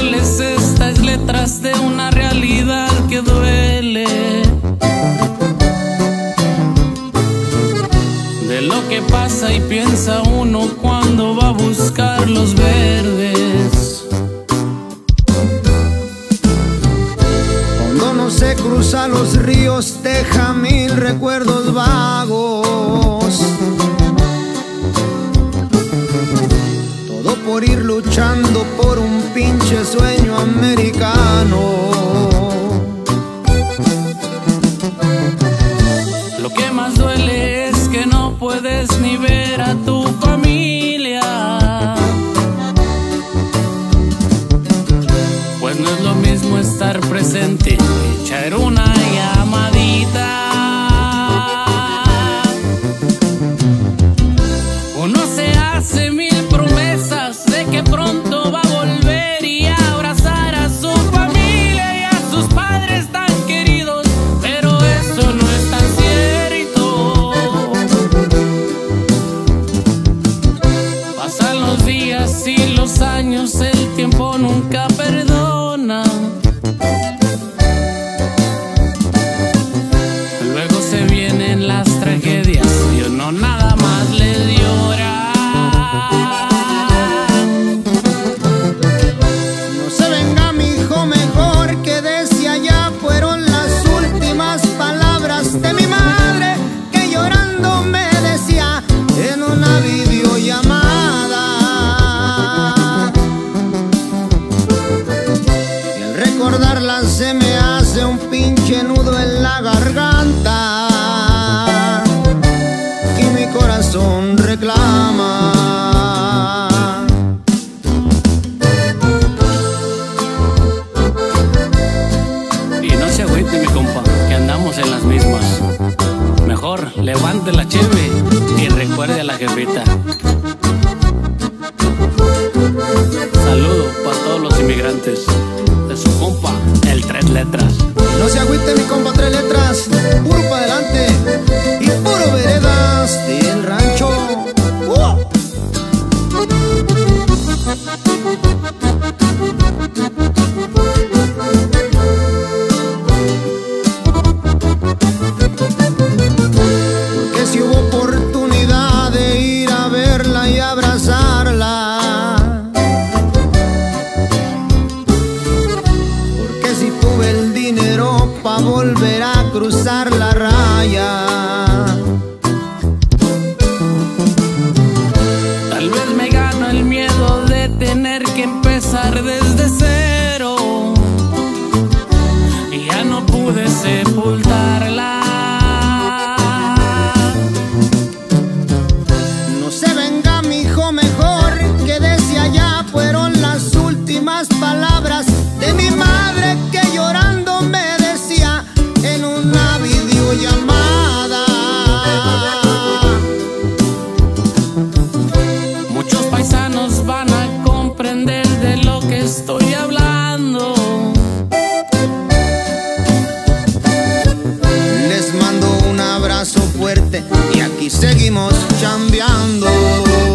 darles estas letras de una realidad que duele. De lo que pasa y piensa uno cuando va a buscar los verdes. Cuando no se cruzan los ríos, deja mil recuerdos vagos. perdona. pinche en la garganta que mi corazón reclama. Y no se agüite mi compa, que andamos en las mismas. Mejor levante la cheve y recuerde a la jefita. Saludo para todos los inmigrantes. Fuiste mi compa tres letras. volver a cruzar la Les mando un abrazo fuerte y aquí seguimos chambeando.